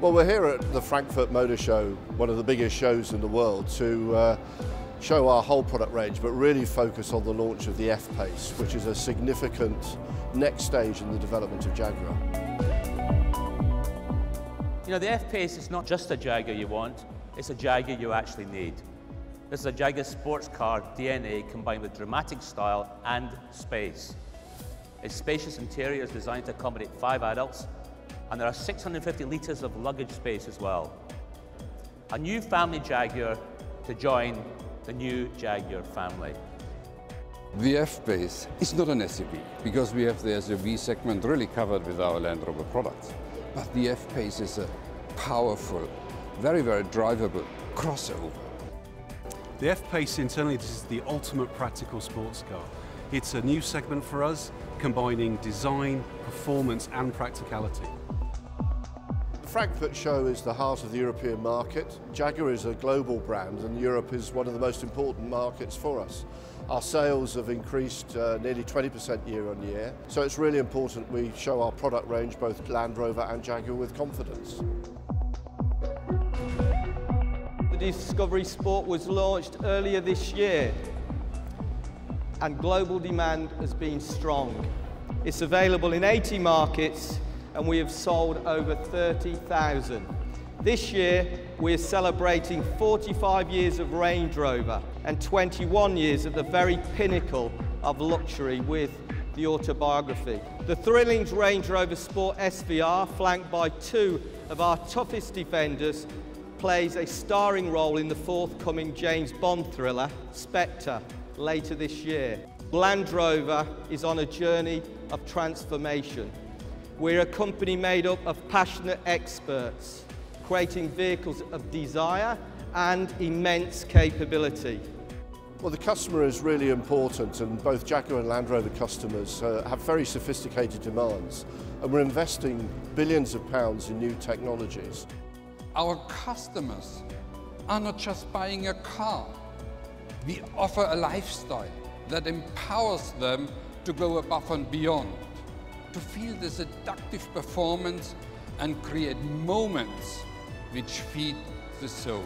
Well, we're here at the Frankfurt Motor Show, one of the biggest shows in the world, to uh, show our whole product range, but really focus on the launch of the F-Pace, which is a significant next stage in the development of Jaguar. You know, the F-Pace is not just a Jaguar you want, it's a Jaguar you actually need. This is a Jaguar sports car DNA combined with dramatic style and space. Its spacious interior is designed to accommodate five adults, and there are 650 litres of luggage space as well. A new family Jaguar to join the new Jaguar family. The F-Pace is not an SUV because we have the SUV segment really covered with our Land Rover products. But the F-Pace is a powerful, very, very drivable crossover. The F-Pace internally this is the ultimate practical sports car. It's a new segment for us, combining design, performance and practicality. Frankfurt show is the heart of the European market. Jaguar is a global brand and Europe is one of the most important markets for us. Our sales have increased uh, nearly 20% year on year, so it's really important we show our product range, both Land Rover and Jaguar, with confidence. The Discovery Sport was launched earlier this year and global demand has been strong. It's available in 80 markets and we have sold over 30,000. This year, we're celebrating 45 years of Range Rover and 21 years at the very pinnacle of luxury with the autobiography. The thrilling Range Rover Sport SVR, flanked by two of our toughest defenders, plays a starring role in the forthcoming James Bond thriller, Spectre, later this year. Land Rover is on a journey of transformation. We're a company made up of passionate experts, creating vehicles of desire and immense capability. Well, the customer is really important and both Jaguar and Land Rover customers uh, have very sophisticated demands and we're investing billions of pounds in new technologies. Our customers are not just buying a car. We offer a lifestyle that empowers them to go above and beyond, to feel the seductive performance and create moments which feed the soul.